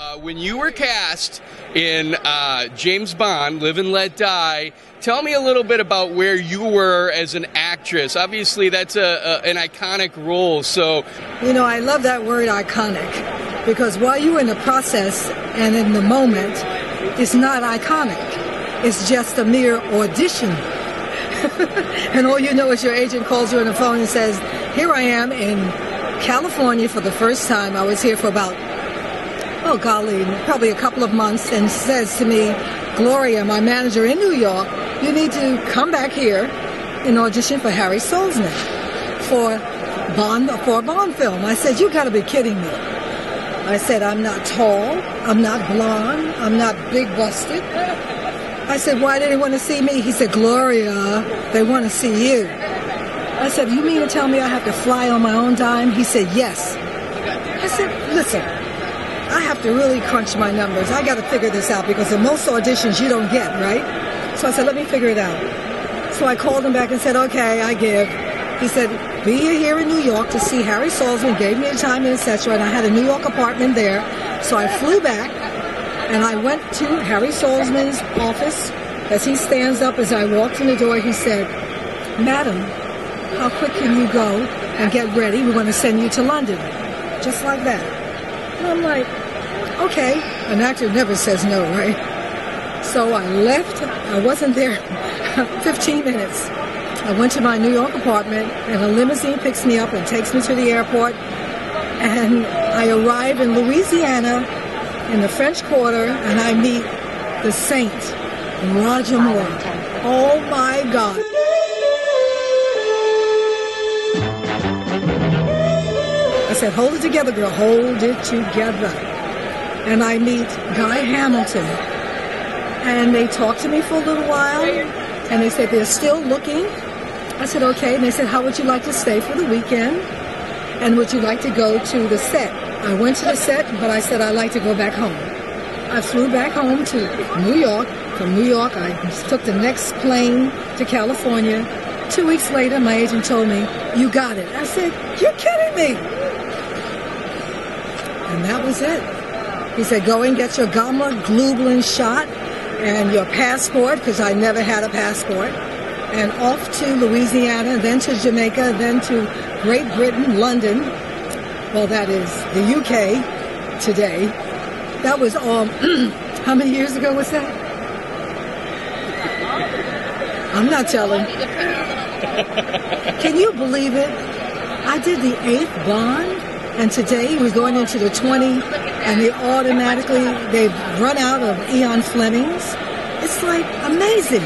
uh, when you were cast in uh, James Bond, Live and Let Die, tell me a little bit about where you were as an actress. Obviously, that's a, a an iconic role. So, you know, I love that word iconic because while you're in the process and in the moment, it's not iconic. It's just a mere audition. and all you know is your agent calls you on the phone and says, Here I am in California for the first time. I was here for about, oh golly, probably a couple of months, and says to me, Gloria, my manager in New York, you need to come back here and audition for Harry Saltzman for Bond for a Bond film. I said, You gotta be kidding me. I said, I'm not tall, I'm not blonde, I'm not big busted. I said, Why did they want to see me? He said, Gloria, they want to see you. I said, You mean to tell me I have to fly on my own dime? He said, Yes. I said, Listen, I have to really crunch my numbers. I got to figure this out because in most auditions you don't get, right? So I said, Let me figure it out. So I called him back and said, Okay, I give. He said, Be here in New York to see Harry Saltzman, gave me a time and etc. And I had a New York apartment there. So I flew back and I went to Harry Saltzman's office. As he stands up, as I walked in the door, he said, Madam, how quick can you go and get ready? We're going to send you to London. Just like that. I'm like, okay. An actor never says no, right? So I left. I wasn't there 15 minutes. I went to my New York apartment, and a limousine picks me up and takes me to the airport. And I arrive in Louisiana in the French Quarter, and I meet the Saint, Roger Moore. Oh my God. Said, hold it together, girl, hold it together. And I meet Guy Hamilton. And they talked to me for a little while, and they said they're still looking. I said, okay. And they said, how would you like to stay for the weekend? And would you like to go to the set? I went to the set, but I said I'd like to go back home. I flew back home to New York. From New York, I took the next plane to California. Two weeks later, my agent told me, You got it. I said, You're kidding me. And that was it. He said, go and get your gamma globulin shot and your passport, because I never had a passport, and off to Louisiana, then to Jamaica, then to Great Britain, London. Well, that is the UK today. That was um, all, how many years ago was that? I'm not telling. Can you believe it? I did the eighth bond and today we're going into the 20, and they automatically, they've run out of Ian Flemings. It's like amazing.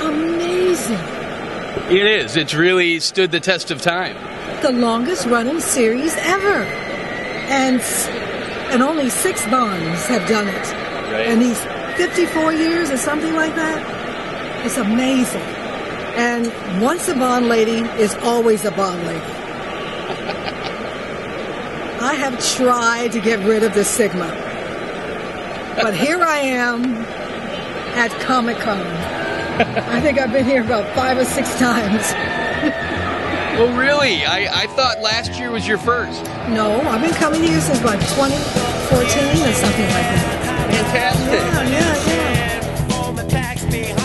Amazing. It is. It's really stood the test of time. The longest running series ever. And and only six Bonds have done it. Right. And these 54 years or something like that. It's amazing. And once a Bond lady is always a Bond lady. I have tried to get rid of the Sigma. But here I am at Comic Con. I think I've been here about five or six times. well, really? I, I thought last year was your first. No, I've been coming here since about 2014 or something like that. Fantastic. Yeah, yeah, yeah.